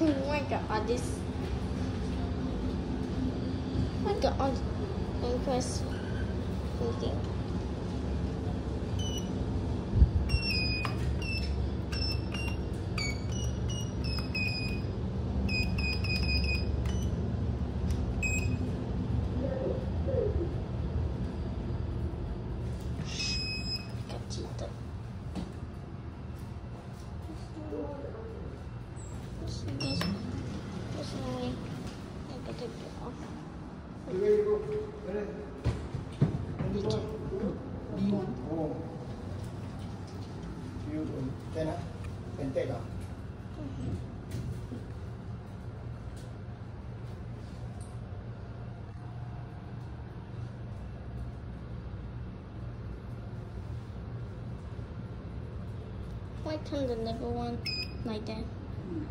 Look at all this. My God, all this. Oh Impressive. Thinking. You. Why turn the number one like that? Mm,